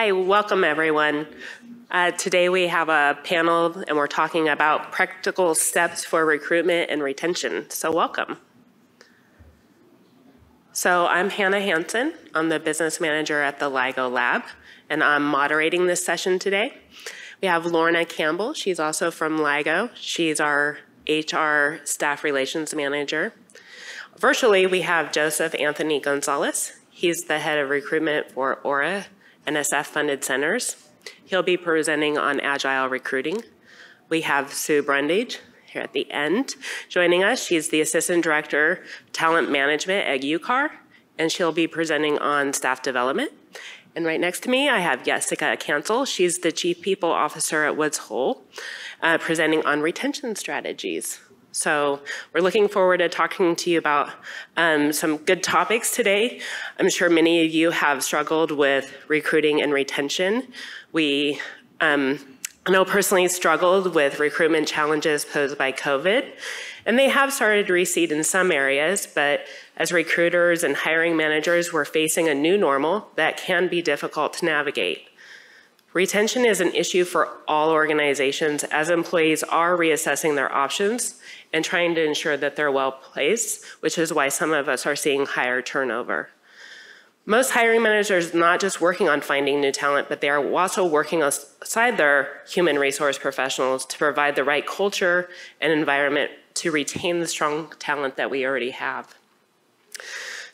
Hi, welcome everyone. Uh, today we have a panel and we're talking about practical steps for recruitment and retention. So welcome. So I'm Hannah Hansen. I'm the business manager at the LIGO Lab and I'm moderating this session today. We have Lorna Campbell. She's also from LIGO. She's our HR staff relations manager. Virtually, we have Joseph Anthony Gonzales. He's the head of recruitment for Aura NSF funded centers. He'll be presenting on agile recruiting. We have Sue Brundege here at the end joining us. She's the assistant director talent management at UCAR, and she'll be presenting on staff development. And right next to me, I have Yessica Cancel. She's the chief people officer at Woods Hole, uh, presenting on retention strategies. So we're looking forward to talking to you about um, some good topics today. I'm sure many of you have struggled with recruiting and retention. We um, I know personally struggled with recruitment challenges posed by COVID, and they have started to recede in some areas, but as recruiters and hiring managers, we're facing a new normal that can be difficult to navigate. Retention is an issue for all organizations as employees are reassessing their options and trying to ensure that they're well placed, which is why some of us are seeing higher turnover. Most hiring managers are not just working on finding new talent, but they are also working aside their human resource professionals to provide the right culture and environment to retain the strong talent that we already have.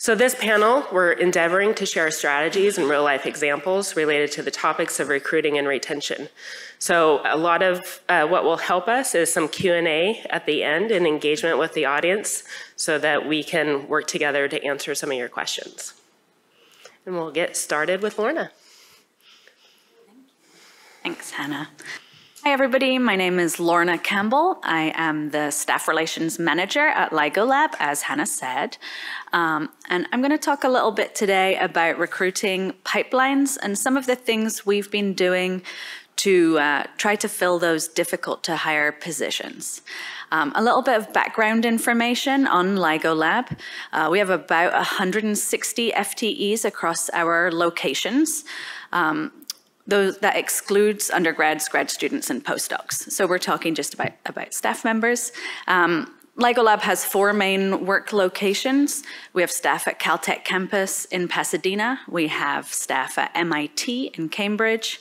So this panel, we're endeavoring to share strategies and real life examples related to the topics of recruiting and retention. So a lot of uh, what will help us is some Q&A at the end and engagement with the audience so that we can work together to answer some of your questions. And we'll get started with Lorna. Thanks, Hannah. Hi, everybody. My name is Lorna Campbell. I am the Staff Relations Manager at LIGO Lab, as Hannah said. Um, and I'm going to talk a little bit today about recruiting pipelines and some of the things we've been doing to uh, try to fill those difficult to hire positions. Um, a little bit of background information on LIGO Lab. Uh, we have about 160 FTEs across our locations. Um, those, that excludes undergrads, grad students, and postdocs. So we're talking just about, about staff members. Um, LIGO Lab has four main work locations. We have staff at Caltech campus in Pasadena. We have staff at MIT in Cambridge.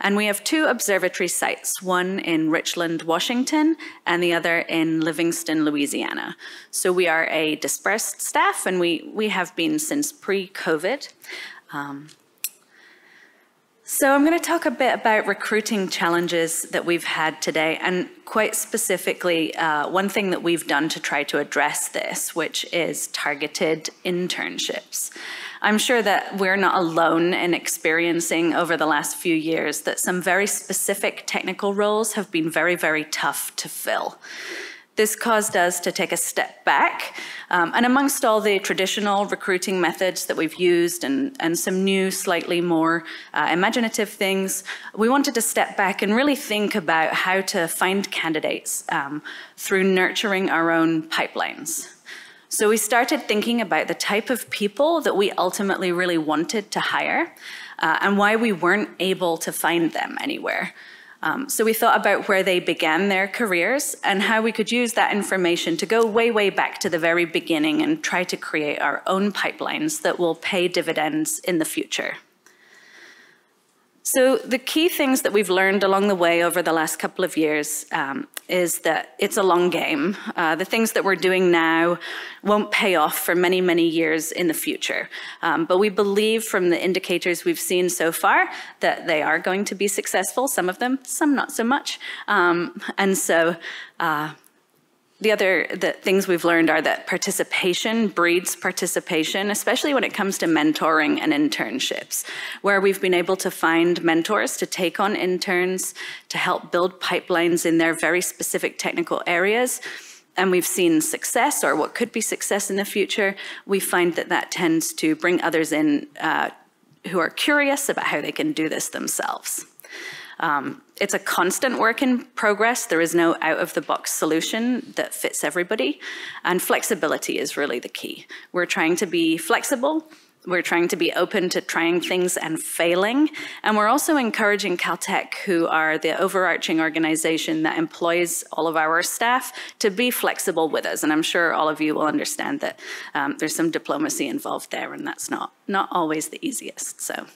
And we have two observatory sites, one in Richland, Washington, and the other in Livingston, Louisiana. So we are a dispersed staff, and we, we have been since pre-COVID. Um, so I'm going to talk a bit about recruiting challenges that we've had today, and quite specifically, uh, one thing that we've done to try to address this, which is targeted internships. I'm sure that we're not alone in experiencing over the last few years that some very specific technical roles have been very, very tough to fill. This caused us to take a step back. Um, and amongst all the traditional recruiting methods that we've used and, and some new, slightly more uh, imaginative things, we wanted to step back and really think about how to find candidates um, through nurturing our own pipelines. So we started thinking about the type of people that we ultimately really wanted to hire uh, and why we weren't able to find them anywhere. Um, so we thought about where they began their careers and how we could use that information to go way, way back to the very beginning and try to create our own pipelines that will pay dividends in the future. So the key things that we've learned along the way over the last couple of years um, is that it's a long game. Uh, the things that we're doing now won't pay off for many, many years in the future. Um, but we believe from the indicators we've seen so far that they are going to be successful, some of them, some not so much. Um, and so uh, the other the things we've learned are that participation breeds participation, especially when it comes to mentoring and internships, where we've been able to find mentors to take on interns to help build pipelines in their very specific technical areas. And we've seen success, or what could be success in the future. We find that that tends to bring others in uh, who are curious about how they can do this themselves. Um, it's a constant work in progress. There is no out of the box solution that fits everybody. And flexibility is really the key. We're trying to be flexible. we're trying to be open to trying things and failing. And we're also encouraging Caltech, who are the overarching organization that employs all of our staff, to be flexible with us. And I'm sure all of you will understand that um, there's some diplomacy involved there, and that's not, not always the easiest. So.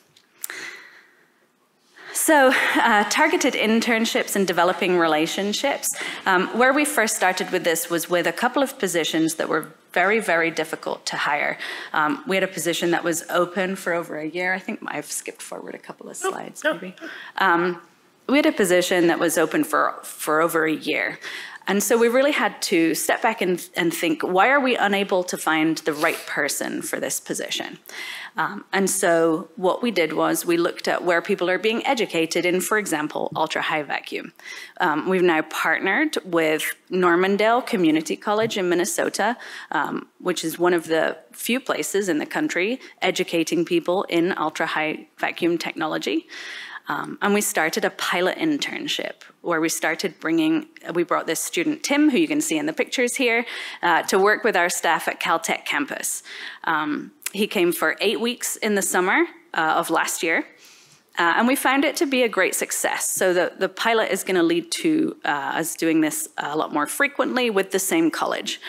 So, uh, targeted internships and developing relationships. Um, where we first started with this was with a couple of positions that were very, very difficult to hire. Um, we had a position that was open for over a year. I think I've skipped forward a couple of oh, slides, oh, maybe. Um, we had a position that was open for, for over a year. And so we really had to step back and, and think, why are we unable to find the right person for this position? Um, and so what we did was we looked at where people are being educated in, for example, ultra high vacuum. Um, we've now partnered with Normandale Community College in Minnesota, um, which is one of the few places in the country educating people in ultra high vacuum technology. Um, and we started a pilot internship where we started bringing, we brought this student, Tim, who you can see in the pictures here, uh, to work with our staff at Caltech campus. Um, he came for eight weeks in the summer uh, of last year. Uh, and we found it to be a great success. So the, the pilot is going to lead to uh, us doing this a lot more frequently with the same college.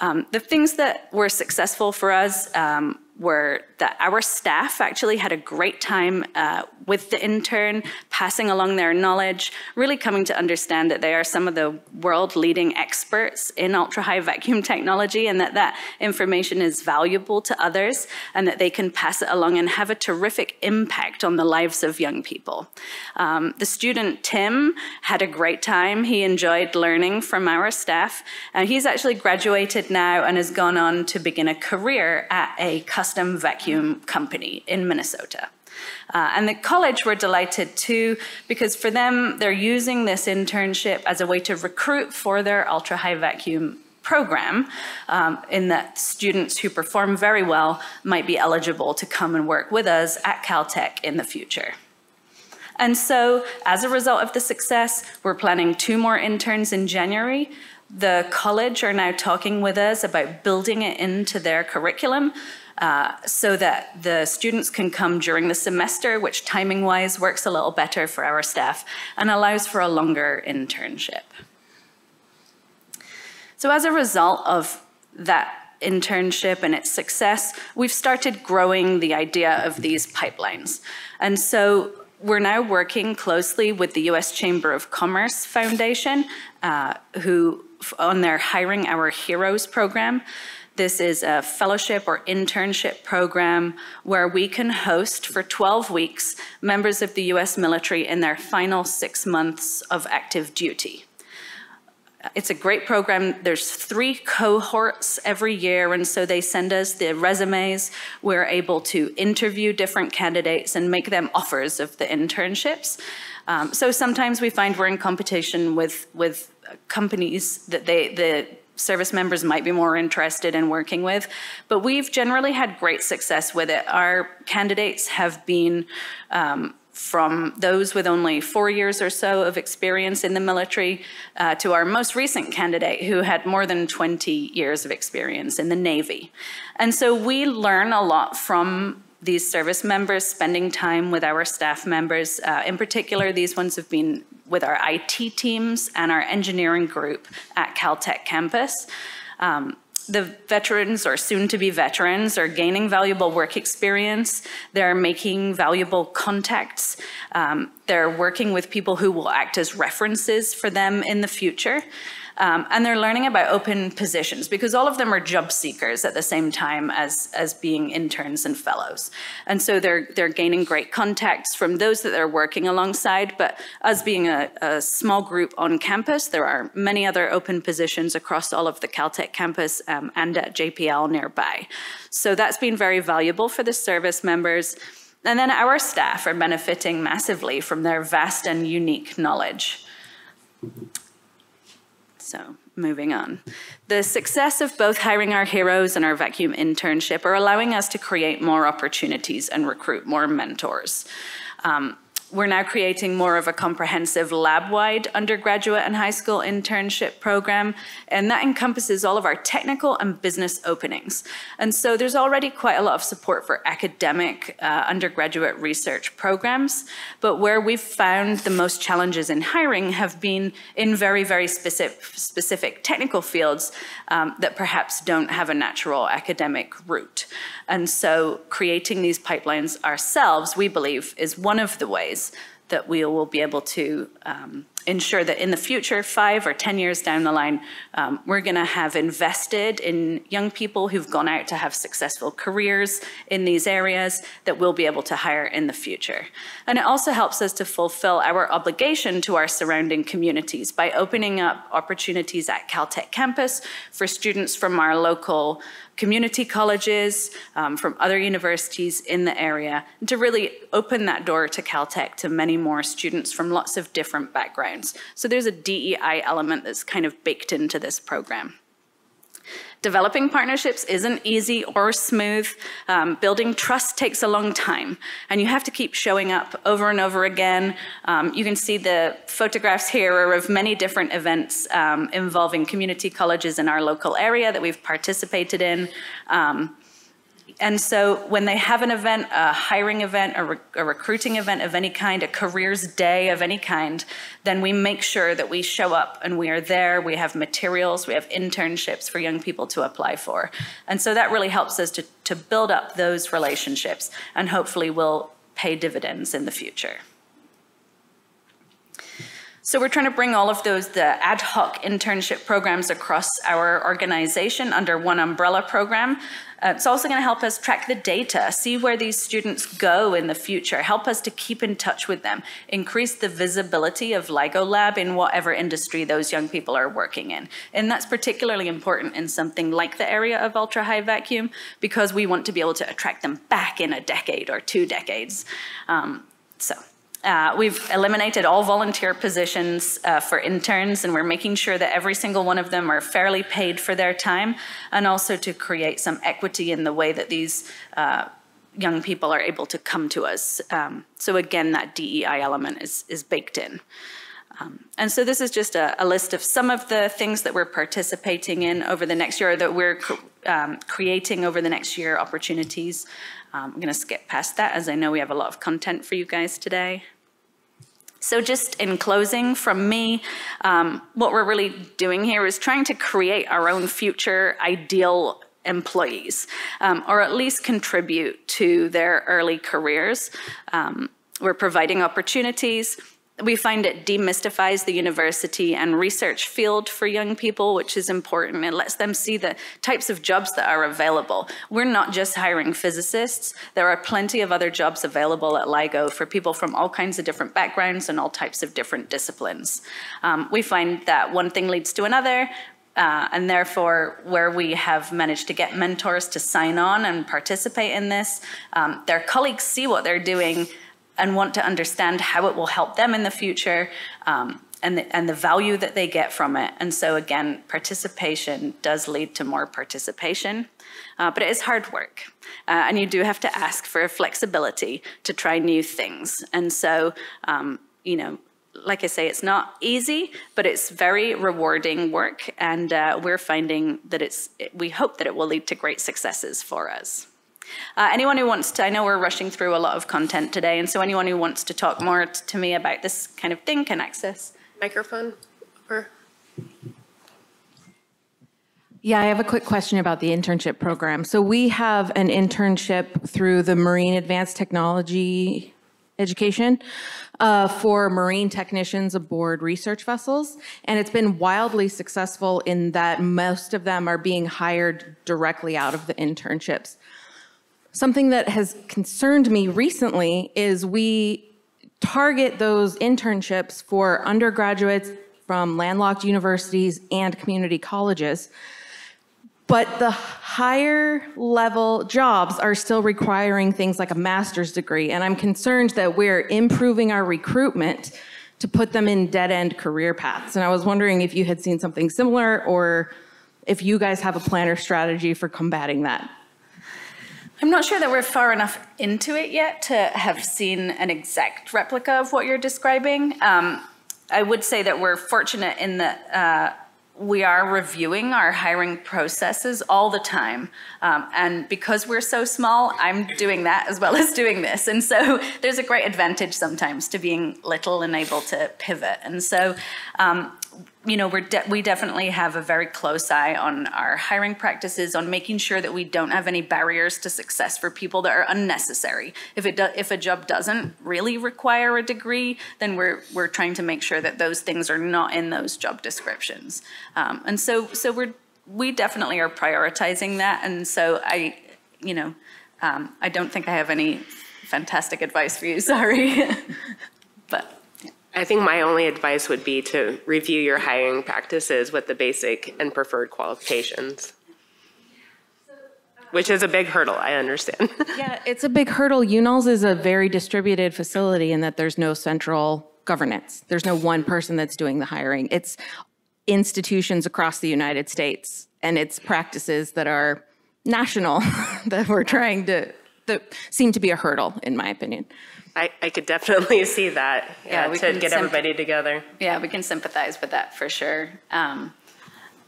Um, the things that were successful for us um, were that our staff actually had a great time uh, with the intern, passing along their knowledge, really coming to understand that they are some of the world leading experts in ultra high vacuum technology and that that information is valuable to others and that they can pass it along and have a terrific impact on the lives of young people. Um, the student Tim had a great time. He enjoyed learning from our staff and he's actually graduated now and has gone on to begin a career at a customer custom vacuum company in Minnesota. Uh, and the college were delighted too, because for them, they're using this internship as a way to recruit for their ultra high vacuum program, um, in that students who perform very well might be eligible to come and work with us at Caltech in the future. And so, as a result of the success, we're planning two more interns in January. The college are now talking with us about building it into their curriculum uh, so that the students can come during the semester, which timing wise works a little better for our staff and allows for a longer internship. So, as a result of that internship and its success, we've started growing the idea of these pipelines. And so we're now working closely with the US Chamber of Commerce Foundation, uh, who on their Hiring Our Heroes program. This is a fellowship or internship program where we can host for 12 weeks members of the US military in their final six months of active duty. It's a great program. There's three cohorts every year, and so they send us the resumes. We're able to interview different candidates and make them offers of the internships. Um, so sometimes we find we're in competition with with companies that they the service members might be more interested in working with. But we've generally had great success with it. Our candidates have been um, from those with only four years or so of experience in the military uh, to our most recent candidate who had more than 20 years of experience in the Navy. And so we learn a lot from these service members spending time with our staff members. Uh, in particular, these ones have been with our IT teams and our engineering group at Caltech campus. Um, the veterans or soon to be veterans are gaining valuable work experience. They're making valuable contacts. Um, they're working with people who will act as references for them in the future. Um, and they're learning about open positions because all of them are job seekers at the same time as, as being interns and fellows. And so they're, they're gaining great contacts from those that they're working alongside. But as being a, a small group on campus, there are many other open positions across all of the Caltech campus um, and at JPL nearby. So that's been very valuable for the service members. And then our staff are benefiting massively from their vast and unique knowledge. So moving on. The success of both hiring our heroes and our vacuum internship are allowing us to create more opportunities and recruit more mentors. Um, we're now creating more of a comprehensive lab-wide undergraduate and high school internship program, and that encompasses all of our technical and business openings. And so there's already quite a lot of support for academic uh, undergraduate research programs, but where we've found the most challenges in hiring have been in very, very specific, specific technical fields um, that perhaps don't have a natural academic route. And so creating these pipelines ourselves, we believe, is one of the ways that we will be able to um, ensure that in the future, five or 10 years down the line, um, we're going to have invested in young people who've gone out to have successful careers in these areas that we'll be able to hire in the future. And it also helps us to fulfill our obligation to our surrounding communities by opening up opportunities at Caltech campus for students from our local community colleges, um, from other universities in the area, to really open that door to Caltech to many more students from lots of different backgrounds. So there's a DEI element that's kind of baked into this program. Developing partnerships isn't easy or smooth. Um, building trust takes a long time, and you have to keep showing up over and over again. Um, you can see the photographs here are of many different events um, involving community colleges in our local area that we've participated in. And so when they have an event, a hiring event, a, re a, recruiting event of any kind, a careers day of any kind, then we make sure that we show up and we are there. We have materials, we have internships for young people to apply for. And so that really helps us to, to build up those relationships and hopefully will pay dividends in the future. So we're trying to bring all of those, the ad hoc internship programs across our organization under one umbrella program. Uh, it's also going to help us track the data, see where these students go in the future, help us to keep in touch with them, increase the visibility of LIGO Lab in whatever industry those young people are working in. And that's particularly important in something like the area of ultra high vacuum because we want to be able to attract them back in a decade or two decades. Um, so. Uh, we've eliminated all volunteer positions uh, for interns, and we're making sure that every single one of them are fairly paid for their time, and also to create some equity in the way that these uh, young people are able to come to us. Um, so again, that DEI element is, is baked in. Um, and so this is just a, a, list of some of the things that we're participating in over the next year, that we're um, creating over the next year opportunities. Um, I'm going to skip past that as I know we have a lot of content for you guys today. So just in closing from me, um, what we're really doing here is trying to create our own future ideal employees, um, or at least contribute to their early careers. Um, we're providing opportunities, we find it demystifies the university and research field for young people, which is important. It lets them see the types of jobs that are available. We're not just hiring physicists. There are plenty of other jobs available at LIGO for people from all kinds of different backgrounds and all types of different disciplines. Um, we find that one thing leads to another. Uh, and therefore, where we have managed to get mentors to sign on and participate in this, um, their colleagues see what they're doing and want to understand how it will help them in the future um, and, the, and the value that they get from it. And so again, participation does lead to more participation, uh, but it is hard work. Uh, and you do have to ask for flexibility to try new things. And so, um, you know, like I say, it's not easy, but it's very rewarding work. And uh, we're finding that it's, we hope that it will lead to great successes for us. Uh, anyone who wants to, I know we're rushing through a lot of content today, and so anyone who wants to talk more to me about this kind of thing can access. Microphone or yeah, I have a quick question about the internship program. So we have an internship through the Marine Advanced Technology Education uh, for marine technicians aboard research vessels. And it's been wildly successful in that most of them are being hired directly out of the internships. Something that has concerned me recently is we target those internships for undergraduates from landlocked universities and community colleges. But the higher level jobs are still requiring things like a master's degree. And I'm concerned that we're improving our recruitment to put them in dead end career paths. And I was wondering if you had seen something similar or if you guys have a plan or strategy for combating that. I'm not sure that we're far enough into it yet to have seen an exact replica of what you're describing. Um, I would say that we're fortunate in that uh, we are reviewing our hiring processes all the time. Um, and because we're so small, I'm doing that as well as doing this. And so there's a great advantage sometimes to being little and able to pivot. And so um, you know, we're de we definitely have a very close eye on our hiring practices, on making sure that we don't have any barriers to success for people that are unnecessary. If it if a job doesn't really require a degree, then we're we're trying to make sure that those things are not in those job descriptions. Um, and so so we're we definitely are prioritizing that. And so I, you know, um, I don't think I have any fantastic advice for you. Sorry, but. I think my only advice would be to review your hiring practices with the basic and preferred qualifications. Uh, Which is a big hurdle, I understand. yeah, it's a big hurdle. UNOLS is a very distributed facility in that there's no central governance. There's no one person that's doing the hiring. It's institutions across the United States and it's practices that are national that we're trying to, that seem to be a hurdle, in my opinion. I, I could definitely see that, yeah, Yeah, we to can get sim- everybody together. Yeah, we can sympathize with that for sure. Um,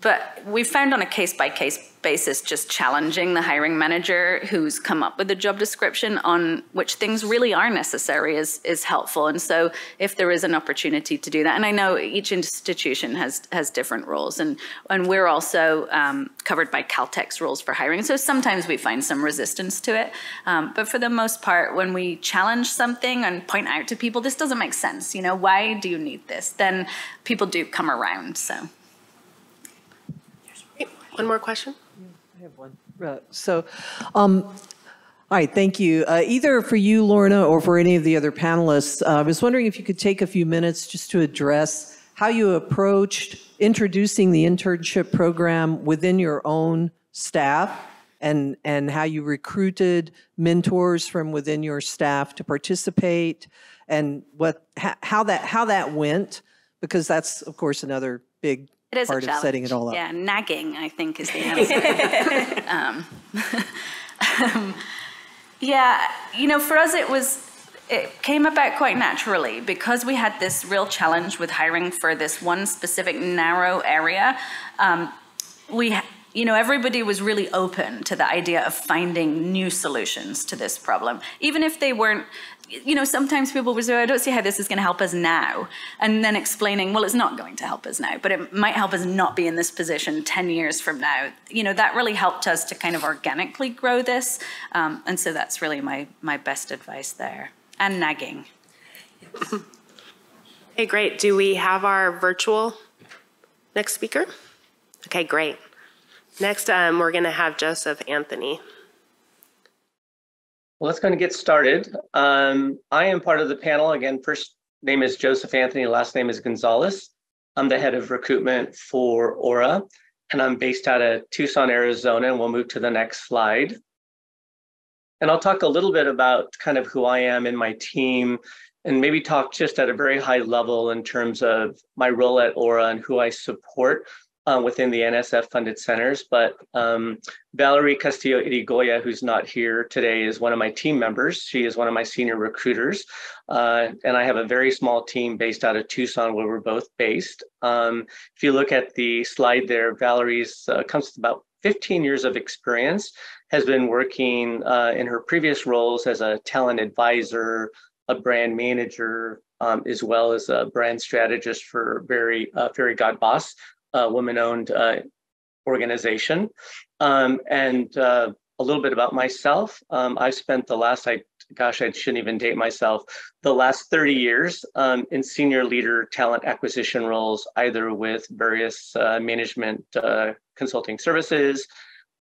but we found on a case by case basis just challenging the hiring manager who's come up with a job description on which things really are necessary is, is helpful. And so if there is an opportunity to do that, and I know each institution has has different rules, and, and we're also um, covered by Caltech's rules for hiring. So sometimes we find some resistance to it. Um, but for the most part, when we challenge something and point out to people, this doesn't make sense, you know, why do you need this? Then people do come around, so. One more question? I have one. So, um, all right, thank you. Uh, Either for you, Lorna, or for any of the other panelists, uh, I was wondering if you could take a few minutes just to address how you approached introducing the internship program within your own staff and, and how you recruited mentors from within your staff to participate and what, how that, how that went, because that's, of course, another big It is a part of challenge. setting it all up. Yeah, nagging, I think, is the answer. um, um, yeah, you know, for us, it was, it came about quite naturally because we had this real challenge with hiring for this one specific narrow area. Um, we, you know, everybody was really open to the idea of finding new solutions to this problem, even if they weren't. You know, sometimes people would say, "I don't see how this is going to help us now," and then explaining, "Well, it's not going to help us now, but it might help us not be in this position ten years from now." You know, that really helped us to kind of organically grow this, um, and so that's really my my best advice there. And nagging. Okay, great. Do we have our virtual next speaker? Okay, great. Next, um, we're going to have Joseph Anthony. Well, let's going to get started. Um, I am part of the panel. Again, first name is Joseph Anthony, last name is Gonzales. I'm the head of recruitment for Aura, and I'm based out of Tucson, Arizona, and we'll move to the next slide. And I'll talk a little bit about kind of who I am and my team, and maybe talk just at a very high level in terms of my role at Aura and who I support uh, within the NSF funded centers. But um, Valerie Castillo Irigoya, who's not here today, is one of my team members. She is one of my senior recruiters. Uh, and I have a very small team based out of Tucson where we're both based. Um, if you look at the slide there, Valerie's uh, comes with about 15 years of experience, has been working uh, in her previous roles as a talent advisor, a brand manager, um, as well as a brand strategist for very uh, Fairygodboss, a woman-owned uh, organization. Um, and uh, a little bit about myself. Um, I've spent the last, I gosh, I shouldn't even date myself, the last 30 years um, in senior leader talent acquisition roles, either with various uh, management uh, consulting services,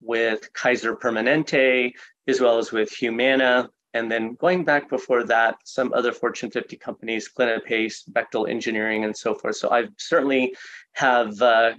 with Kaiser Permanente, as well as with Humana. And then going back before that, some other Fortune 50 companies, Clinipace, Bechtel Engineering, and so forth. So I've certainly have, uh,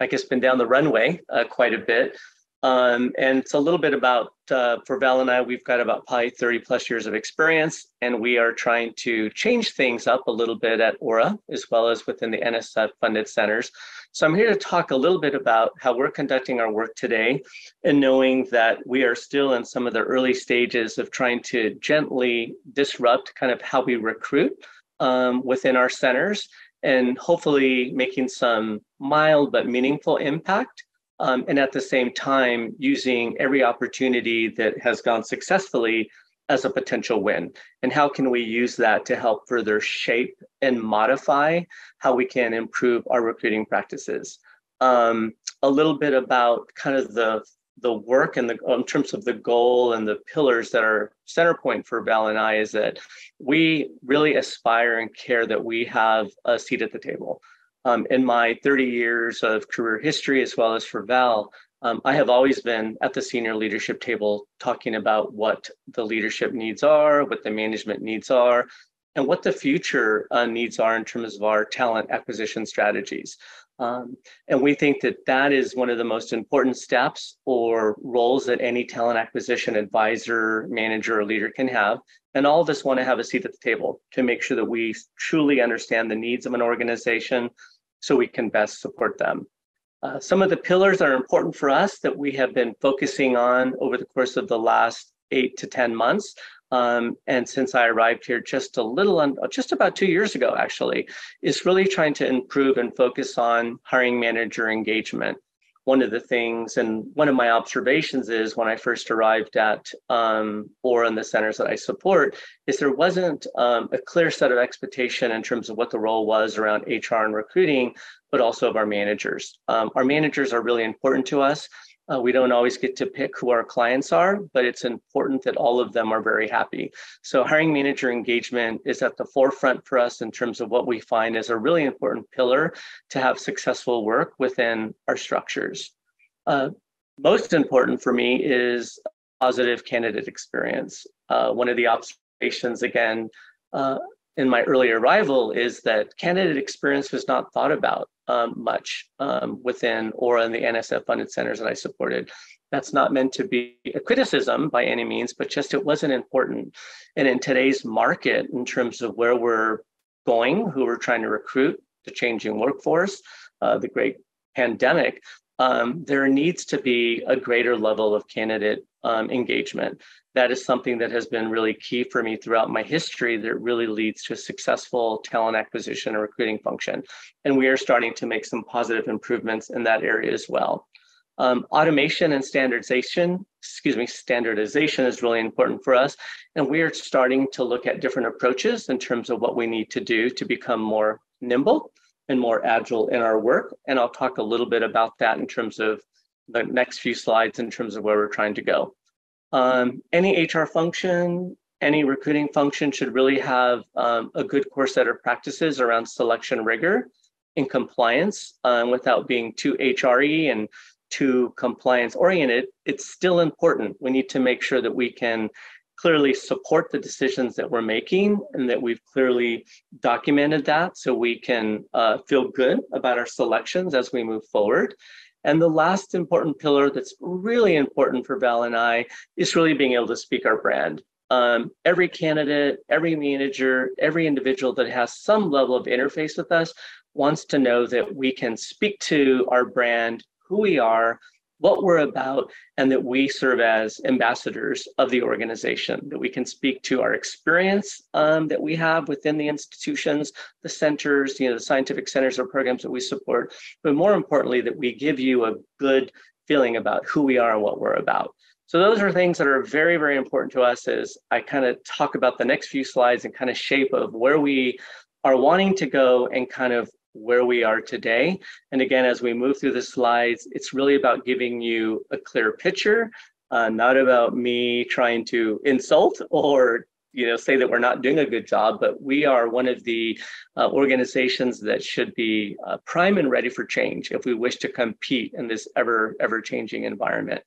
I guess, been down the runway uh, quite a bit. Um, and it's a little bit about, uh, for Val and I, we've got about probably 30 plus years of experience, and we are trying to change things up a little bit at Aura, as well as within the NSF funded centers. So I'm here to talk a little bit about how we're conducting our work today and knowing that we are still in some of the early stages of trying to gently disrupt kind of how we recruit um, within our centers and hopefully making some mild but meaningful impact um, and at the same time using every opportunity that has gone successfully as a potential win. And how can we use that to help further shape and modify how we can improve our recruiting practices? Um, a little bit about kind of the the work and the in terms of the goal and the pillars that are center point for val and i is that we really aspire and care that we have a seat at the table um, in my 30 years of career history, as well as for Val, um, I have always been at the senior leadership table talking about what the leadership needs are, what the management needs are, and what the future uh, needs are in terms of our talent acquisition strategies. Um, and we think that that is one of the most important steps or roles that any talent acquisition advisor, manager, or leader can have. And all of us want to have a seat at the table to make sure that we truly understand the needs of an organization, so we can best support them. Uh, some of the pillars are important for us that we have been focusing on over the course of the last eight to 10 months. Um, and since I arrived here just a little, un- just about two years ago, actually, is really trying to improve and focus on hiring manager engagement one of the things and one of my observations is when I first arrived at um, or in the centers that I support is there wasn't um, a clear set of expectation in terms of what the role was around HR and recruiting, but also of our managers. Um, our managers are really important to us. Uh, we don't always get to pick who our clients are, but it's important that all of them are very happy. So hiring manager engagement is at the forefront for us in terms of what we find is a really important pillar to have successful work within our structures. Uh, most important for me is positive candidate experience. Uh, one of the observations, again, uh, in my early arrival is that candidate experience was not thought about um, much um, within Aura and the NSF funded centers that I supported. That's not meant to be a criticism by any means, but just it wasn't important. And in today's market, in terms of where we're going, who we're trying to recruit, the changing workforce, uh, the great pandemic, um, there needs to be a greater level of candidate um, engagement that is something that has been really key for me throughout my history that really leads to a successful talent acquisition and recruiting function. And we are starting to make some positive improvements in that area as well. Um, automation and standardization, excuse me, standardization is really important for us. And we are starting to look at different approaches in terms of what we need to do to become more nimble and more agile in our work. And I'll talk a little bit about that in terms of the next few slides in terms of where we're trying to go. Um, any HR function, any recruiting function should really have um, a good core set of practices around selection rigor and compliance um, without being too HRE and too compliance oriented. It's still important. We need to make sure that we can clearly support the decisions that we're making and that we've clearly documented that so we can uh, feel good about our selections as we move forward. And the last important pillar that's really important for Val and I is really being able to speak our brand. Um, every candidate, every manager, every individual that has some level of interface with us wants to know that we can speak to our brand, who we are, what we're about and that we serve as ambassadors of the organization, that we can speak to our experience um, that we have within the institutions, the centers, you know, the scientific centers or programs that we support, but more importantly, that we give you a good feeling about who we are and what we're about. So those are things that are very, very important to us as I kind of talk about the next few slides and kind of shape of where we are wanting to go and kind of where we are today. And again, as we move through the slides, it's really about giving you a clear picture, uh, not about me trying to insult or you know say that we're not doing a good job but we are one of the uh, organizations that should be uh, prime and ready for change if we wish to compete in this ever ever changing environment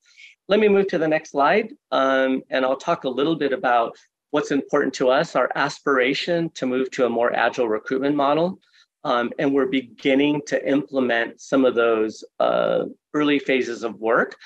let me move to the next slide um, and i'll talk a little bit about what's important to us our aspiration to move to a more agile recruitment model um, and we're beginning to implement some of those uh, early phases of work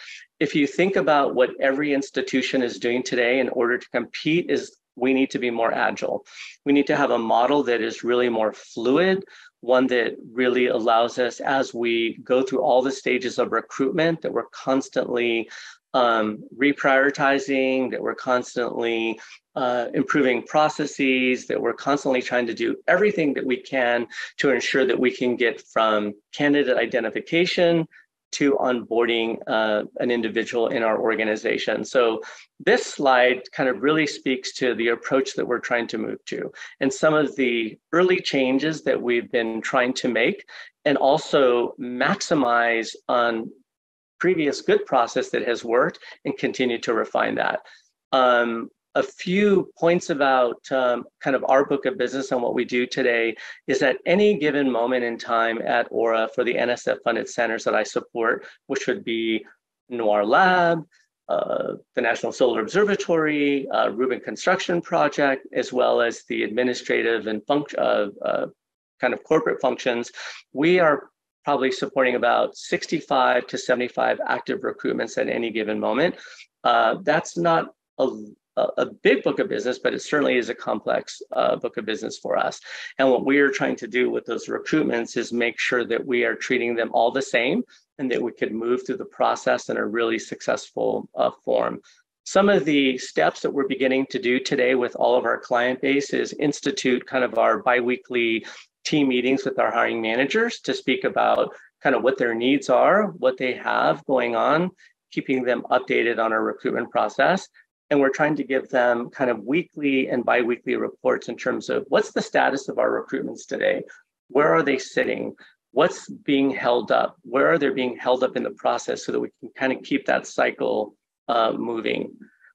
if you think about what every institution is doing today in order to compete is we need to be more agile. We need to have a model that is really more fluid, one that really allows us as we go through all the stages of recruitment that we're constantly um, reprioritizing, that we're constantly uh, improving processes, that we're constantly trying to do everything that we can to ensure that we can get from candidate identification to onboarding uh, an individual in our organization. So this slide kind of really speaks to the approach that we're trying to move to and some of the early changes that we've been trying to make and also maximize on previous good process that has worked and continue to refine that. Um, a few points about um, kind of our book of business and what we do today is at any given moment in time at Aura for the NSF funded centers that I support, which would be NOIRLab, uh, the National Solar Observatory, uh, Rubin Construction Project, as well as the administrative and function uh, uh, kind of corporate functions, we are probably supporting about 65 to 75 active recruitments at any given moment. Uh, that's not a, a, big book of business, but it certainly is a complex uh, book of business for us. And what we are trying to do with those recruitments is make sure that we are treating them all the same and that we could move through the process in a really successful uh, form. Some of the steps that we're beginning to do today with all of our client base is institute kind of our biweekly team meetings with our hiring managers to speak about kind of what their needs are, what they have going on, keeping them updated on our recruitment process. And we're trying to give them kind of weekly and biweekly reports in terms of what's the status of our recruitments today? Where are they sitting? What's being held up? Where are they being held up in the process so that we can kind of keep that cycle uh, moving?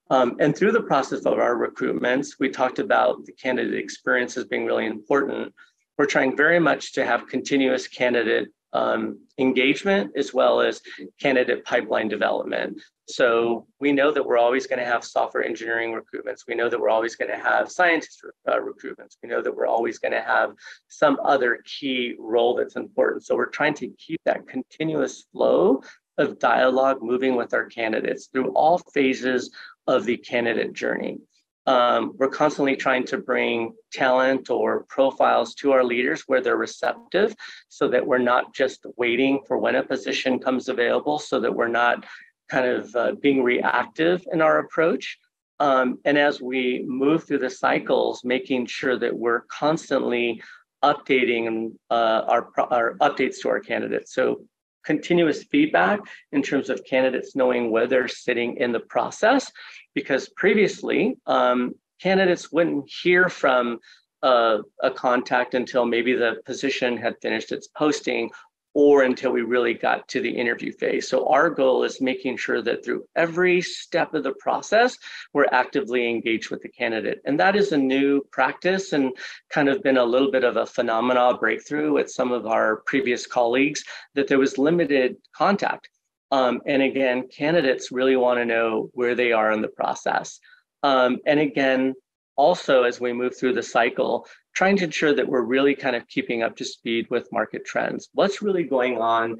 Um, and through the process of our recruitments, we talked about the candidate experience as being really important we're trying very much to have continuous candidate um, engagement as well as candidate pipeline development. So we know that we're always going to have software engineering recruitments. We know that we're always going to have scientist uh, recruitments. We know that we're always going to have some other key role that's important. So we're trying to keep that continuous flow of dialogue moving with our candidates through all phases of the candidate journey. Um, we're constantly trying to bring talent or profiles to our leaders where they're receptive so that we're not just waiting for when a position comes available, so that we're not kind of uh, being reactive in our approach. Um, and as we move through the cycles, making sure that we're constantly updating uh, our, our updates to our candidates. So continuous feedback in terms of candidates knowing where they're sitting in the process. Because previously um, candidates wouldn't hear from a, a contact until maybe the position had finished its posting or until we really got to the interview phase. So our goal is making sure that through every step of the process, we're actively engaged with the candidate. And that is a new practice and kind of been a little bit of a phenomena breakthrough with some of our previous colleagues that there was limited contact. Um, and again, candidates really want to know where they are in the process. Um, and again, also as we move through the cycle, trying to ensure that we're really kind of keeping up to speed with market trends. What's really going on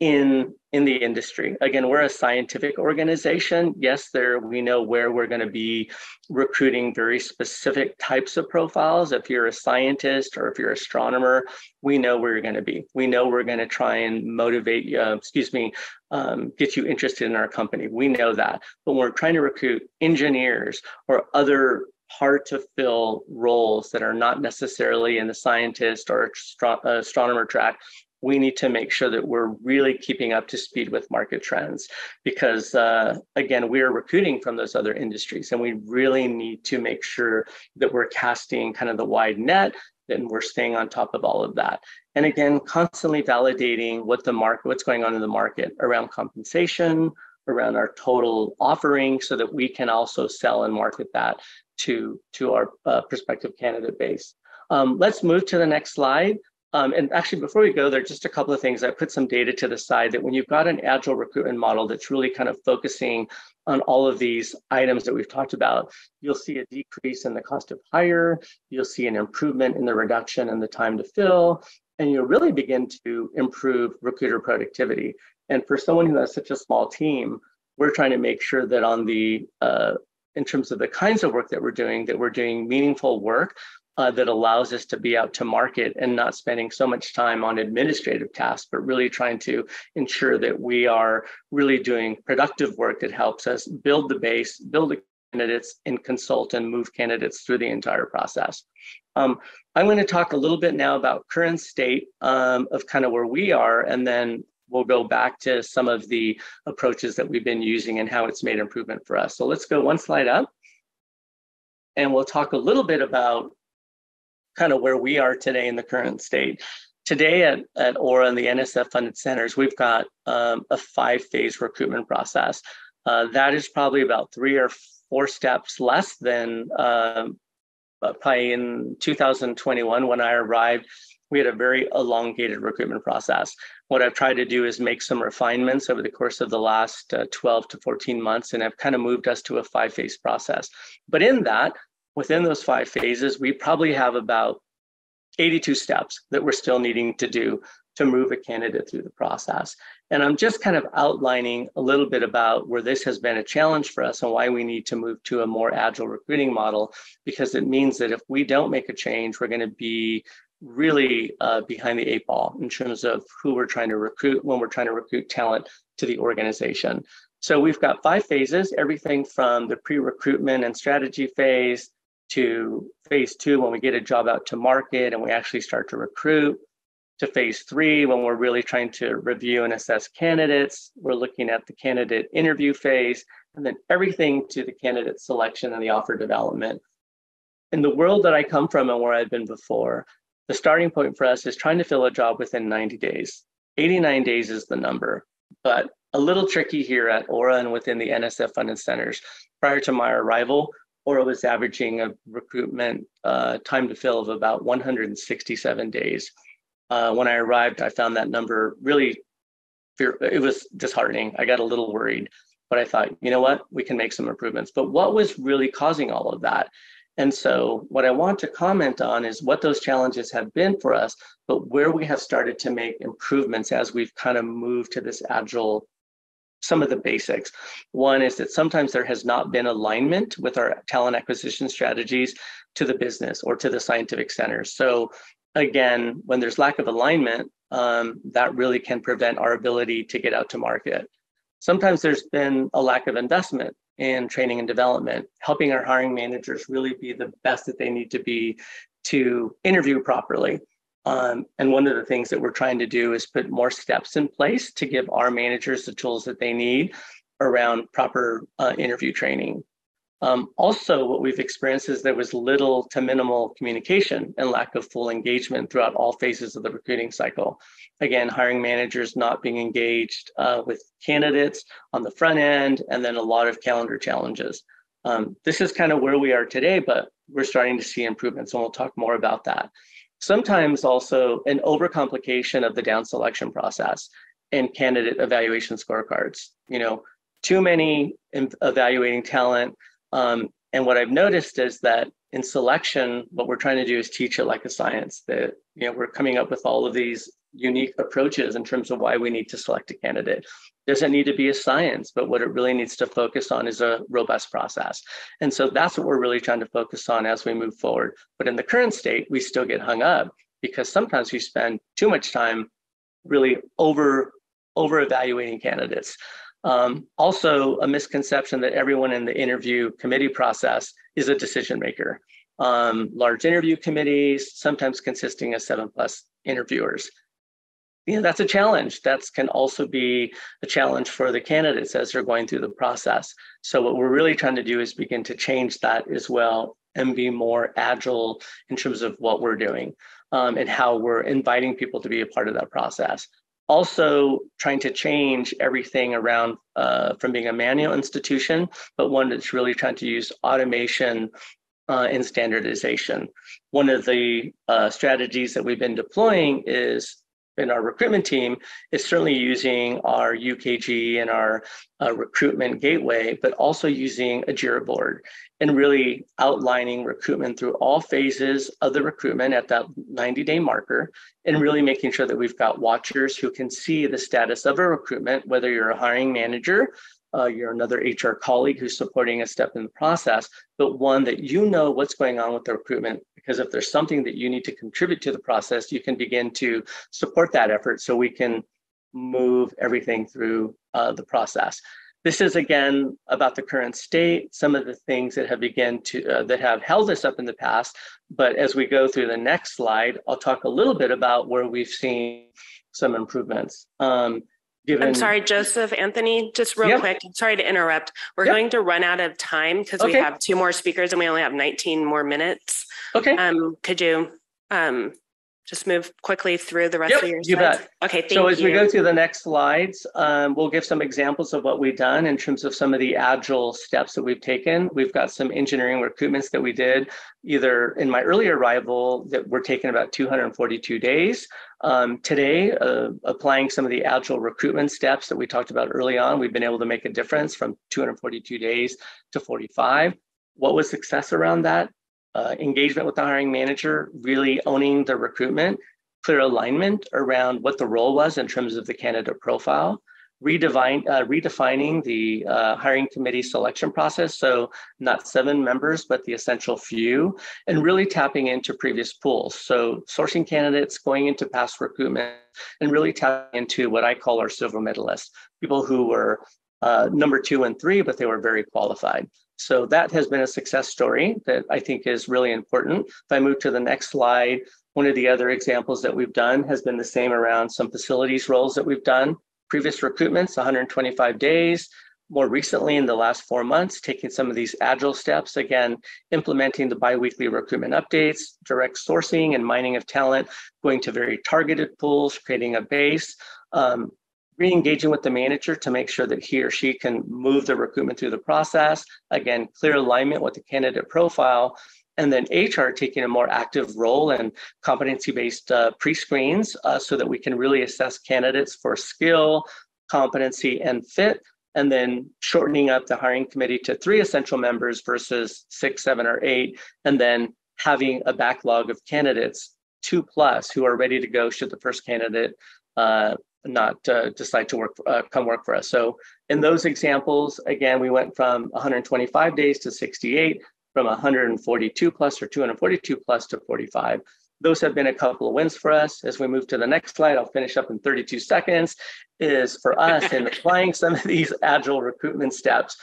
in in the industry. Again, we're a scientific organization. Yes, there we know where we're going to be recruiting very specific types of profiles. If you're a scientist or if you're an astronomer, we know where you're going to be. We know we're going to try and motivate you, uh, excuse me, um, get you interested in our company. We know that. But when we're trying to recruit engineers or other hard to fill roles that are not necessarily in the scientist or astronomer track, we need to make sure that we're really keeping up to speed with market trends because uh, again we're recruiting from those other industries and we really need to make sure that we're casting kind of the wide net and we're staying on top of all of that. And again constantly validating what the market what's going on in the market around compensation around our total offering so that we can also sell and market that to to our uh, prospective candidate base um, let's move to the next slide um, and actually, before we go there, just a couple of things. I put some data to the side that when you've got an agile recruitment model that's really kind of focusing on all of these items that we've talked about, you'll see a decrease in the cost of hire, you'll see an improvement in the reduction in the time to fill, and you'll really begin to improve recruiter productivity. And for someone who has such a small team, we're trying to make sure that on the uh, in terms of the kinds of work that we're doing, that we're doing meaningful work uh, that allows us to be out to market and not spending so much time on administrative tasks, but really trying to ensure that we are really doing productive work that helps us build the base, build the candidates, and consult and move candidates through the entire process. Um, I'm going to talk a little bit now about current state um, of kind of where we are, and then we'll go back to some of the approaches that we've been using and how it's made improvement for us. So let's go one slide up. And we'll talk a little bit about kind of where we are today in the current state. Today at, at Aura and the NSF funded centers, we've got um, a five phase recruitment process. Uh, that is probably about three or four steps less than um, probably in 2021 when I arrived we had a very elongated recruitment process. What I've tried to do is make some refinements over the course of the last uh, 12 to 14 months, and I've kind of moved us to a five phase process. But in that, within those five phases, we probably have about 82 steps that we're still needing to do to move a candidate through the process. And I'm just kind of outlining a little bit about where this has been a challenge for us and why we need to move to a more agile recruiting model, because it means that if we don't make a change, we're going to be really uh, behind the eight ball in terms of who we're trying to recruit when we're trying to recruit talent to the organization. So we've got five phases, everything from the pre-recruitment and strategy phase to phase two when we get a job out to market and we actually start to recruit to phase three when we're really trying to review and assess candidates. We're looking at the candidate interview phase and then everything to the candidate selection and the offer development. In the world that I come from and where I've been before, the starting point for us is trying to fill a job within 90 days. 89 days is the number, but a little tricky here at AURA and within the NSF funded centers. Prior to my arrival, AURA was averaging a recruitment uh, time to fill of about 167 days. Uh, when I arrived, I found that number really, it was disheartening. I got a little worried, but I thought, you know what, we can make some improvements. But what was really causing all of that and so what I want to comment on is what those challenges have been for us, but where we have started to make improvements as we've kind of moved to this agile some of the basics. One is that sometimes there has not been alignment with our talent acquisition strategies to the business or to the scientific centers. So again, when there's lack of alignment, um, that really can prevent our ability to get out to market. Sometimes there's been a lack of investment in training and development, helping our hiring managers really be the best that they need to be to interview properly. Um, and one of the things that we're trying to do is put more steps in place to give our managers the tools that they need around proper uh, interview training. Um, also, what we've experienced is there was little to minimal communication and lack of full engagement throughout all phases of the recruiting cycle. Again, hiring managers not being engaged uh, with candidates on the front end, and then a lot of calendar challenges. Um, this is kind of where we are today, but we're starting to see improvements, and we'll talk more about that. Sometimes also an overcomplication of the down selection process and candidate evaluation scorecards. You know, too many evaluating talent um, and what I've noticed is that in selection, what we're trying to do is teach it like a science. That you know we're coming up with all of these unique approaches in terms of why we need to select a candidate. Doesn't need to be a science, but what it really needs to focus on is a robust process. And so that's what we're really trying to focus on as we move forward. But in the current state, we still get hung up because sometimes we spend too much time really over over evaluating candidates. Um, also, a misconception that everyone in the interview committee process is a decision maker. Um, large interview committees, sometimes consisting of seven plus interviewers. You know, that's a challenge. That can also be a challenge for the candidates as they're going through the process. So what we're really trying to do is begin to change that as well and be more agile in terms of what we're doing um, and how we're inviting people to be a part of that process also trying to change everything around uh, from being a manual institution, but one that's really trying to use automation uh, and standardization. One of the uh, strategies that we've been deploying is in our recruitment team is certainly using our UKG and our uh, recruitment gateway, but also using a Jira board and really outlining recruitment through all phases of the recruitment at that 90 day marker and really making sure that we've got watchers who can see the status of a recruitment, whether you're a hiring manager uh, you're another HR colleague who's supporting a step in the process, but one that you know what's going on with the recruitment. Because if there's something that you need to contribute to the process, you can begin to support that effort so we can move everything through uh, the process. This is again about the current state, some of the things that have begun to uh, that have held us up in the past. But as we go through the next slide, I'll talk a little bit about where we've seen some improvements. Um, given, I'm sorry, Joseph, Anthony, just real Yep. quick, sorry to interrupt. We're Yep. going to run out of time because we have two more speakers and we only have 19 more minutes. Okay. Um, could you um, just move quickly through the rest Yep, of your you slides? bet. Okay, thank So as we go you. through the next slides, um, we'll give some examples of what we've done in terms of some of the agile steps that we've taken. We've got some engineering recruitments that we did either in my earlier arrival that were taking about 242 days. Um, today, uh, applying some of the agile recruitment steps that we talked about early on, we've been able to make a difference from 242 days to 45. What was success around that? Uh, engagement with the hiring manager, really owning the recruitment, clear alignment around what the role was in terms of the candidate profile, redefine, uh, redefining the uh, hiring committee selection process. So not seven members, but the essential few, and really tapping into previous pools. So sourcing candidates, going into past recruitment, and really tapping into what I call our silver medalists, people who were uh, number two and three, but they were very qualified. So that has been a success story that I think is really important. If I move to the next slide, one of the other examples that we've done has been the same around some facilities roles that we've done. Previous recruitments, 125 days. More recently, in the last four months, taking some of these agile steps, again, implementing the biweekly recruitment updates, direct sourcing and mining of talent, going to very targeted pools, creating a base, um, re-engaging with the manager to make sure that he or she can move the recruitment through the process. Again, clear alignment with the candidate profile. And then HR taking a more active role in competency-based uh, pre-screens uh, so that we can really assess candidates for skill, competency, and fit. And then shortening up the hiring committee to three essential members versus six, seven, or eight. And then having a backlog of candidates, two plus, who are ready to go should the first candidate uh, not uh, decide to work uh, come work for us. So in those examples, again, we went from 125 days to 68, from 142 plus or 242 plus to 45. Those have been a couple of wins for us. As we move to the next slide, I'll finish up in 32 seconds, is for us in applying some of these agile recruitment steps.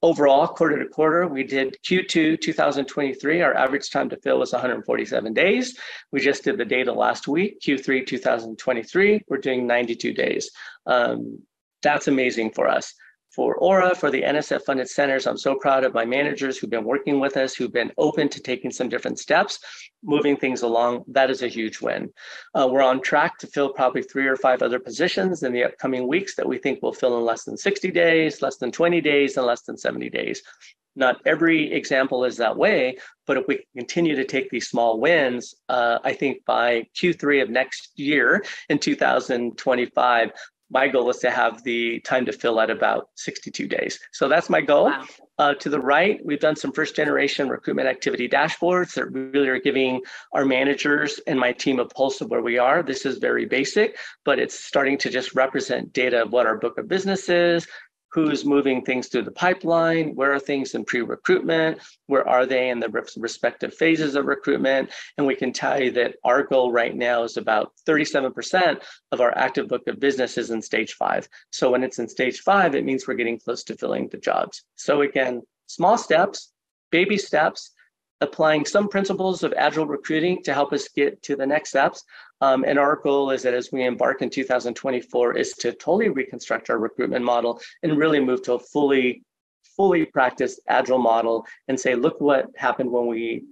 Overall, quarter to quarter, we did Q2 2023. Our average time to fill was 147 days. We just did the data last week, Q3 2023. We're doing 92 days. Um, that's amazing for us. For AURA, for the NSF funded centers, I'm so proud of my managers who've been working with us, who've been open to taking some different steps, moving things along. That is a huge win. Uh, we're on track to fill probably three or five other positions in the upcoming weeks that we think will fill in less than 60 days, less than 20 days, and less than 70 days. Not every example is that way, but if we continue to take these small wins, uh, I think by Q3 of next year in 2025, my goal is to have the time to fill at about 62 days. So that's my goal. Wow. Uh, to the right, we've done some first generation recruitment activity dashboards that really are giving our managers and my team a pulse of where we are. This is very basic, but it's starting to just represent data of what our book of business is, who's moving things through the pipeline, where are things in pre-recruitment, where are they in the res- respective phases of recruitment, and we can tell you that our goal right now is about 37% of our active book of business is in stage five. So when it's in stage five, it means we're getting close to filling the jobs. So again, small steps, baby steps, applying some principles of agile recruiting to help us get to the next steps. Um, and our goal is that as we embark in 2024 is to totally reconstruct our recruitment model and really move to a fully, fully practiced agile model and say, look what happened when we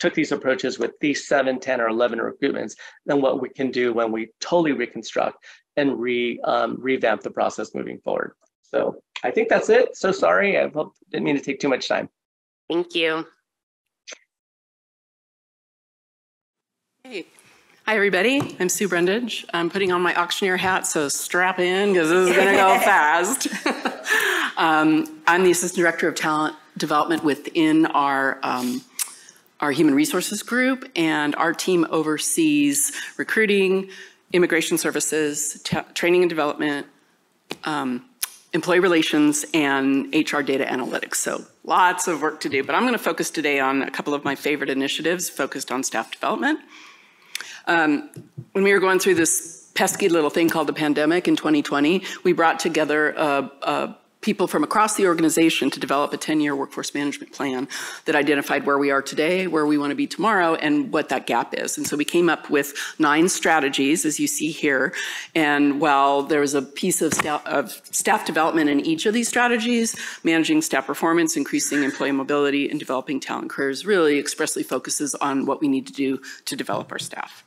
took these approaches with these seven, 10, or 11 recruitments, then what we can do when we totally reconstruct and re, um, revamp the process moving forward. So I think that's it. So sorry, I didn't mean to take too much time. Thank you. Hey. Hi, everybody. I'm Sue Brundege. I'm putting on my auctioneer hat, so strap in because this is going to go fast. um, I'm the Assistant Director of Talent Development within our, um, our Human Resources Group, and our team oversees recruiting, immigration services, training and development, um, employee relations, and HR data analytics. So lots of work to do, but I'm going to focus today on a couple of my favorite initiatives focused on staff development. Um, when we were going through this pesky little thing called the pandemic in 2020, we brought together a, a people from across the organization to develop a 10-year workforce management plan that identified where we are today, where we want to be tomorrow, and what that gap is. And so we came up with nine strategies, as you see here. And while there was a piece of of staff development in each of these strategies, managing staff performance, increasing employee mobility, and developing talent careers really expressly focuses on what we need to do to develop our staff.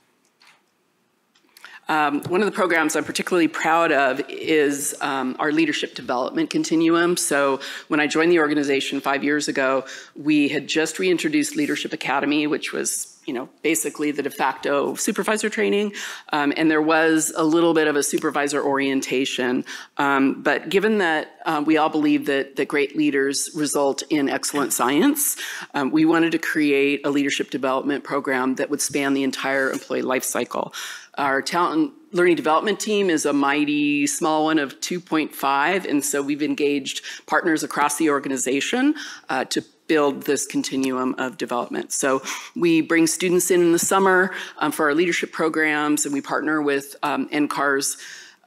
Um, one of the programs I'm particularly proud of is um, our leadership development continuum. So when I joined the organization five years ago, we had just reintroduced Leadership Academy, which was you know, basically the de facto supervisor training, um, and there was a little bit of a supervisor orientation. Um, but given that um, we all believe that, that great leaders result in excellent science, um, we wanted to create a leadership development program that would span the entire employee life cycle. Our talent learning development team is a mighty small one of 2.5, and so we've engaged partners across the organization uh, to build this continuum of development. So we bring students in in the summer um, for our leadership programs, and we partner with um, NCAR's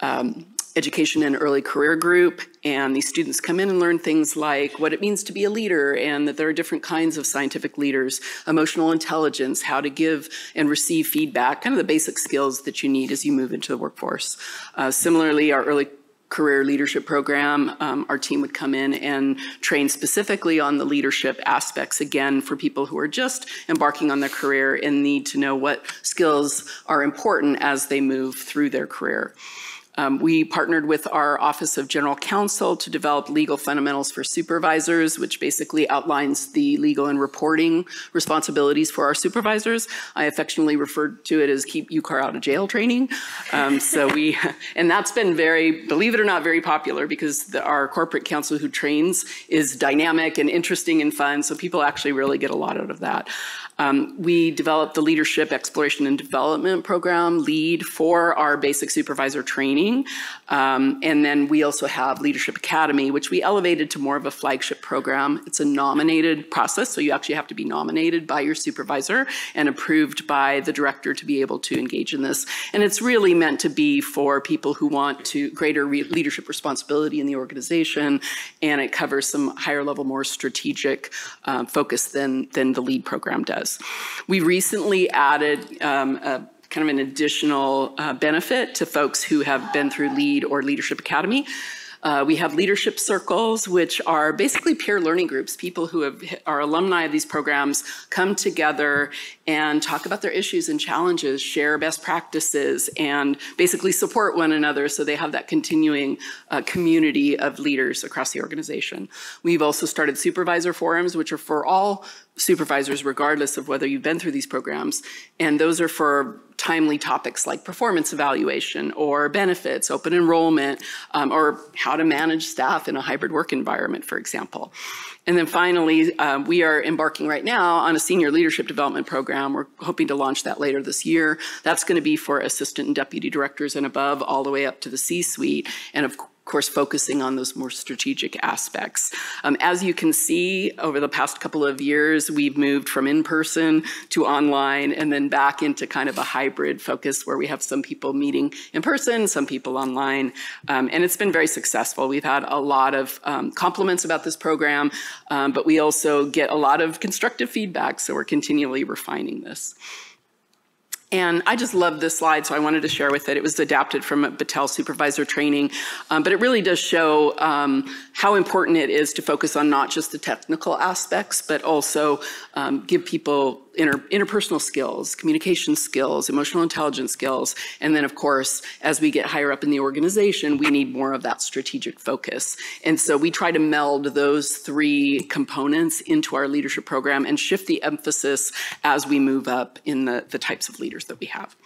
um, education and early career group. And these students come in and learn things like what it means to be a leader and that there are different kinds of scientific leaders, emotional intelligence, how to give and receive feedback, kind of the basic skills that you need as you move into the workforce. Uh, similarly, our early career leadership program, um, our team would come in and train specifically on the leadership aspects, again, for people who are just embarking on their career and need to know what skills are important as they move through their career. Um, we partnered with our Office of General Counsel to develop legal fundamentals for supervisors, which basically outlines the legal and reporting responsibilities for our supervisors. I affectionately referred to it as keep UCAR out of jail training. Um, so we, and that's been very, believe it or not, very popular because the, our corporate counsel who trains is dynamic and interesting and fun. So people actually really get a lot out of that. Um, we developed the Leadership Exploration and Development Program, LEAD, for our basic supervisor training. Um, and then we also have Leadership Academy, which we elevated to more of a flagship program. It's a nominated process, so you actually have to be nominated by your supervisor and approved by the director to be able to engage in this. And it's really meant to be for people who want to greater re leadership responsibility in the organization, and it covers some higher level, more strategic uh, focus than, than the LEAD program does. We recently added um, a kind of an additional uh, benefit to folks who have been through LEAD or Leadership Academy. Uh, we have leadership circles, which are basically peer learning groups. People who have, are alumni of these programs come together and talk about their issues and challenges, share best practices, and basically support one another so they have that continuing uh, community of leaders across the organization. We've also started supervisor forums, which are for all supervisors, regardless of whether you've been through these programs. And those are for timely topics like performance evaluation or benefits, open enrollment, um, or how to manage staff in a hybrid work environment, for example. And then finally, uh, we are embarking right now on a senior leadership development program. We're hoping to launch that later this year. That's going to be for assistant and deputy directors and above, all the way up to the C-suite. And of course, focusing on those more strategic aspects. Um, as you can see, over the past couple of years, we've moved from in-person to online and then back into kind of a hybrid focus where we have some people meeting in person, some people online, um, and it's been very successful. We've had a lot of um, compliments about this program, um, but we also get a lot of constructive feedback, so we're continually refining this. And I just love this slide, so I wanted to share with it. It was adapted from a Battelle supervisor training, um, but it really does show um, how important it is to focus on not just the technical aspects, but also um, give people inter interpersonal skills, communication skills, emotional intelligence skills, and then of course, as we get higher up in the organization, we need more of that strategic focus. And so we try to meld those three components into our leadership program and shift the emphasis as we move up in the, the types of leaders that we have.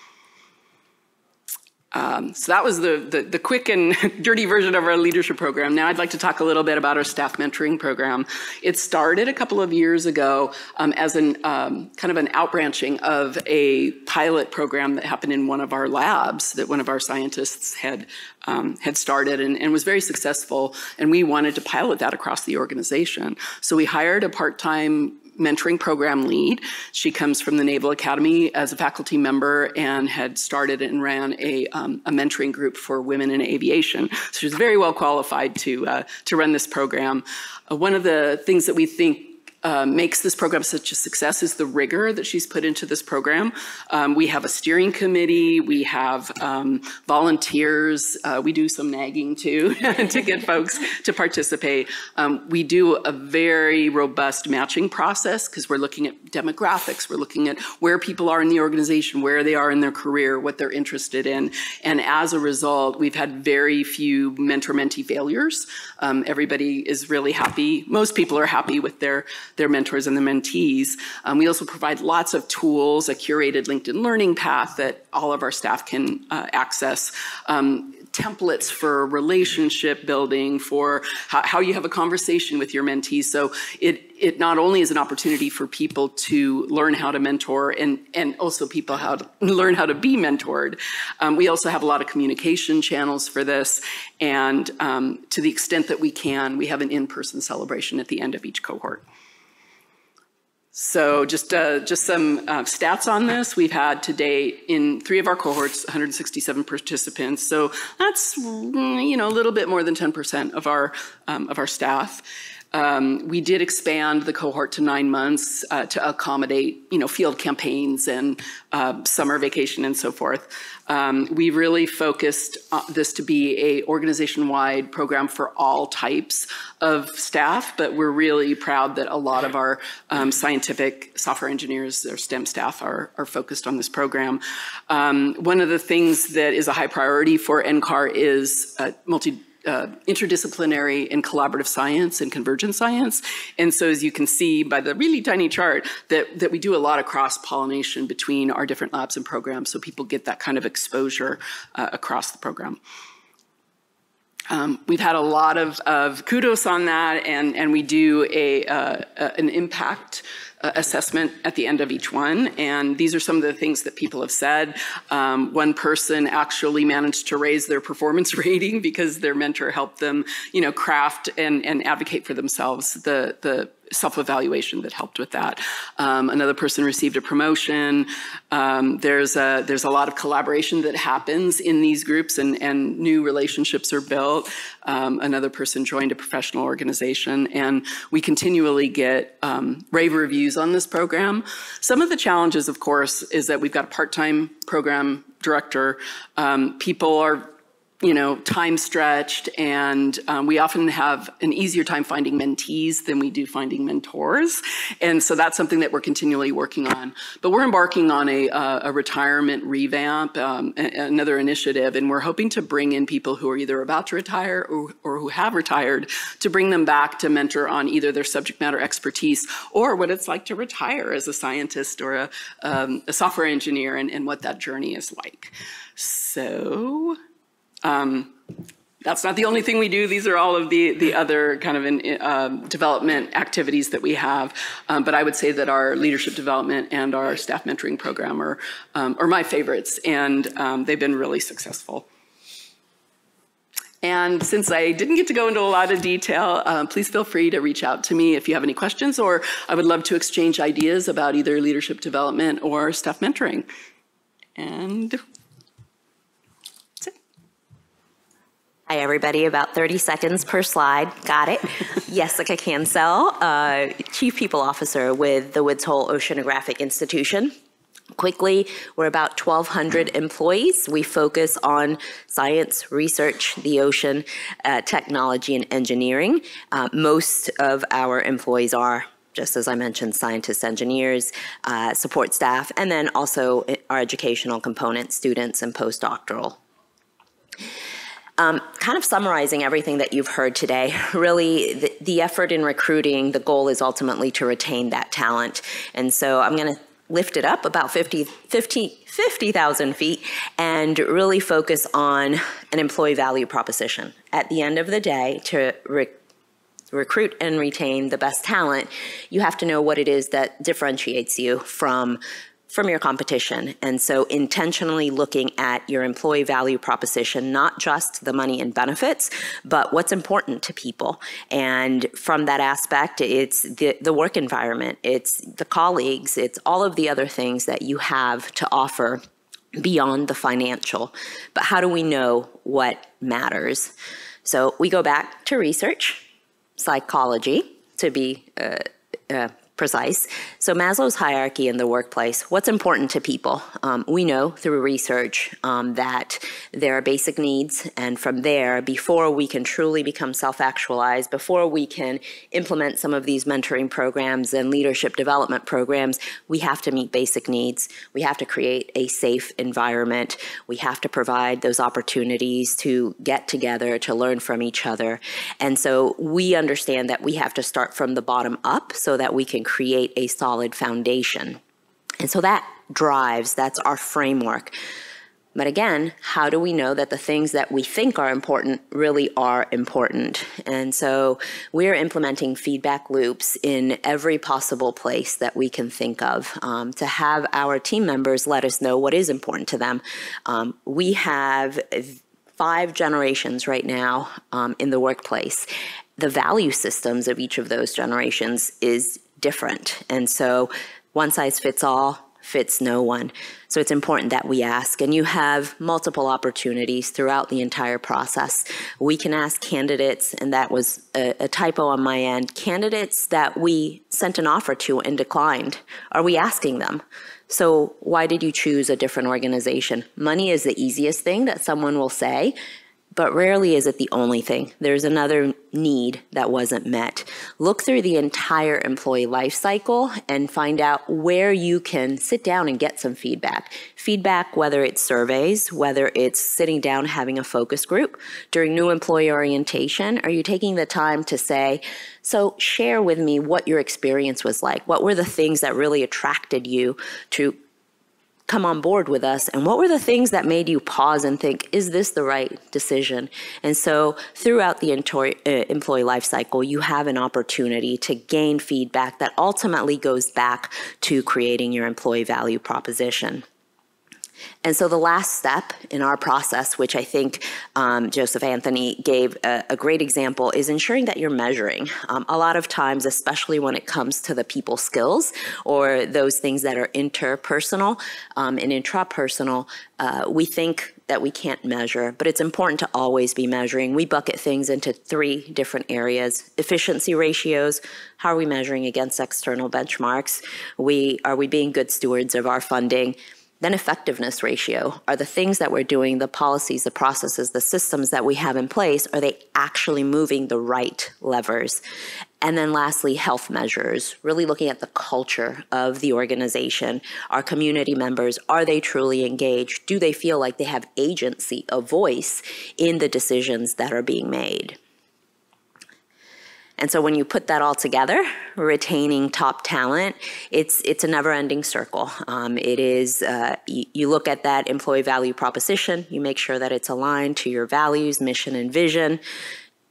Um, so that was the, the, the quick and dirty version of our leadership program. Now I'd like to talk a little bit about our staff mentoring program. It started a couple of years ago um, as an um, kind of an outbranching of a pilot program that happened in one of our labs that one of our scientists had um, had started and, and, was very successful. And we wanted to pilot that across the organization. So we hired a part-time mentoring program lead. She comes from the Naval Academy as a faculty member and had started and ran a, um, a mentoring group for women in aviation. So she's very well qualified to, uh, to run this program. Uh, one of the things that we think uh, makes this program such a success is the rigor that she's put into this program. Um, we have a steering committee, we have um, volunteers, uh, we do some nagging too to get folks to participate. Um, we do a very robust matching process because we're looking at demographics, we're looking at where people are in the organization, where they are in their career, what they're interested in. And as a result, we've had very few mentor-mentee failures. Um, everybody is really happy. Most people are happy with their their mentors and the mentees. Um, we also provide lots of tools, a curated LinkedIn learning path that all of our staff can uh, access. Um, templates for relationship building, for how, how, you have a conversation with your mentees. So it, it not only is an opportunity for people to learn how to mentor and, and also people how to learn how to be mentored. Um, we also have a lot of communication channels for this. And um, to the extent that we can, we have an in-person celebration at the end of each cohort. So just uh, just some uh, stats on this. We've had to date in three of our cohorts 167 participants. So that's mm, you know a little bit more than 10% of our um, of our staff. Um, we did expand the cohort to nine months uh, to accommodate, you know, field campaigns and uh, summer vacation and so forth. Um, we really focused this to be a organization-wide program for all types of staff, but we're really proud that a lot of our um, scientific software engineers, their STEM staff, are, are focused on this program. Um, one of the things that is a high priority for NCAR is uh, multi uh, interdisciplinary and collaborative science and convergent science. And so as you can see by the really tiny chart that, that we do a lot of cross-pollination between our different labs and programs so people get that kind of exposure uh, across the program. Um, we've had a lot of, of, kudos on that, and, and we do a, uh, an impact uh, assessment at the end of each one. And these are some of the things that people have said. Um, one person actually managed to raise their performance rating because their mentor helped them, you know, craft and, and advocate for themselves the, the self-evaluation that helped with that. Um, another person received a promotion. Um, there's, a, there's a lot of collaboration that happens in these groups and, and new relationships are built. Um, another person joined a professional organization and we continually get um, rave reviews on this program. Some of the challenges, of course, is that we've got a part-time program director. Um, people are you know, time stretched, and um, we often have an easier time finding mentees than we do finding mentors. And so that's something that we're continually working on. But we're embarking on a, uh, a retirement revamp, um, another initiative, and we're hoping to bring in people who are either about to retire or, or who have retired to bring them back to mentor on either their subject matter expertise or what it's like to retire as a scientist or a, um, a software engineer and, and what that journey is like. So um, that's not the only thing we do. These are all of the, the other kind of in, uh, development activities that we have. Um, but I would say that our leadership development and our staff mentoring program are, um, are my favorites, and um, they've been really successful. And since I didn't get to go into a lot of detail, uh, please feel free to reach out to me if you have any questions, or I would love to exchange ideas about either leadership development or staff mentoring. And Hi, everybody. About 30 seconds per slide. Got it. Yessica Cancel, uh, Chief People Officer with the Woods Hole Oceanographic Institution. Quickly, we're about 1,200 employees. We focus on science, research, the ocean, uh, technology, and engineering. Uh, most of our employees are just as I mentioned, scientists, engineers, uh, support staff, and then also our educational component, students and postdoctoral. Um, kind of summarizing everything that you've heard today, really the, the effort in recruiting, the goal is ultimately to retain that talent. And so I'm going to lift it up about 50, 50 50,000 feet and really focus on an employee value proposition. At the end of the day, to re recruit and retain the best talent, you have to know what it is that differentiates you from from your competition. And so intentionally looking at your employee value proposition, not just the money and benefits, but what's important to people. And from that aspect, it's the, the work environment, it's the colleagues, it's all of the other things that you have to offer beyond the financial. But how do we know what matters? So we go back to research, psychology, to be uh, uh, precise. So Maslow's hierarchy in the workplace, what's important to people? Um, we know through research um, that there are basic needs, and from there, before we can truly become self-actualized, before we can implement some of these mentoring programs and leadership development programs, we have to meet basic needs. We have to create a safe environment. We have to provide those opportunities to get together, to learn from each other. And so we understand that we have to start from the bottom up so that we can and create a solid foundation. And so that drives, that's our framework. But again, how do we know that the things that we think are important really are important? And so we're implementing feedback loops in every possible place that we can think of um, to have our team members let us know what is important to them. Um, we have five generations right now um, in the workplace. The value systems of each of those generations is different. And so one size fits all fits no one. So it's important that we ask. And you have multiple opportunities throughout the entire process. We can ask candidates, and that was a, a, typo on my end, candidates that we sent an offer to and declined. Are we asking them? So why did you choose a different organization? Money is the easiest thing that someone will say but rarely is it the only thing. There's another need that wasn't met. Look through the entire employee life cycle and find out where you can sit down and get some feedback. Feedback, whether it's surveys, whether it's sitting down having a focus group. During new employee orientation, are you taking the time to say, so share with me what your experience was like? What were the things that really attracted you to come on board with us? And what were the things that made you pause and think is this the right decision? And so throughout the uh, employee life cycle you have an opportunity to gain feedback that ultimately goes back to creating your employee value proposition and so the last step in our process, which I think um, Joseph Anthony gave a, a, great example, is ensuring that you're measuring. Um, a lot of times, especially when it comes to the people skills or those things that are interpersonal um, and intrapersonal, uh, we think that we can't measure, but it's important to always be measuring. We bucket things into three different areas. Efficiency ratios, how are we measuring against external benchmarks? We, are we being good stewards of our funding? Then effectiveness ratio. Are the things that we're doing, the policies, the processes, the systems that we have in place, are they actually moving the right levers? And then lastly, health measures, really looking at the culture of the organization. Our community members, are they truly engaged? Do they feel like they have agency, a voice in the decisions that are being made? And so when you put that all together, retaining top talent, it's it's a never-ending circle. Um, it is uh, you, look at that employee value proposition, you make sure that it's aligned to your values, mission, and vision.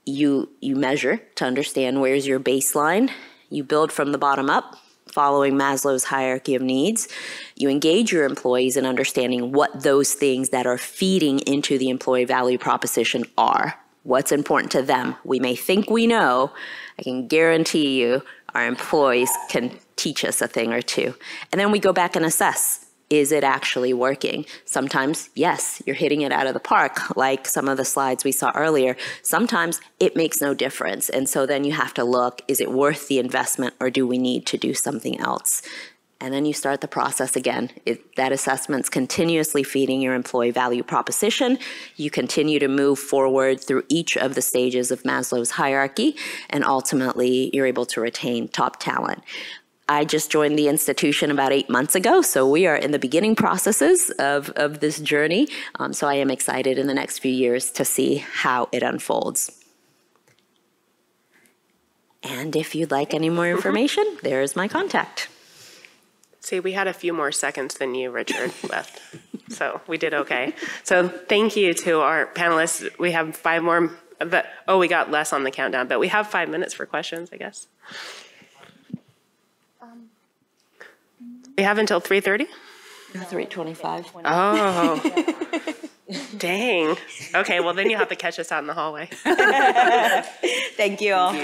You you measure to understand where's your baseline. You build from the bottom up, following Maslow's hierarchy of needs. You engage your employees in understanding what those things that are feeding into the employee value proposition are what's important to them. We may think we know. I can guarantee you our employees can teach us a thing or two. And then we go back and assess. Is it actually working? Sometimes, yes, you're hitting it out of the park, like some of the slides we saw earlier. Sometimes it makes no difference. And so then you have to look, is it worth the investment or do we need to do something else? And then you start the process again. It, that assessment's continuously feeding your employee value proposition. You continue to move forward through each of the stages of Maslow's hierarchy, and ultimately you're able to retain top talent. I just joined the institution about eight months ago, so we are in the beginning processes of, of this journey. Um, so I am excited in the next few years to see how it unfolds. And if you'd like any more information, there's my contact. See, we had a few more seconds than you, Richard, left. So we did okay. So thank you to our panelists. We have five more, but, oh, we got less on the countdown, but we have five minutes for questions, I guess. Um, we have until 3:30? 325. Oh. Dang. Okay, well then you have to catch us out in the hallway. Thank you all.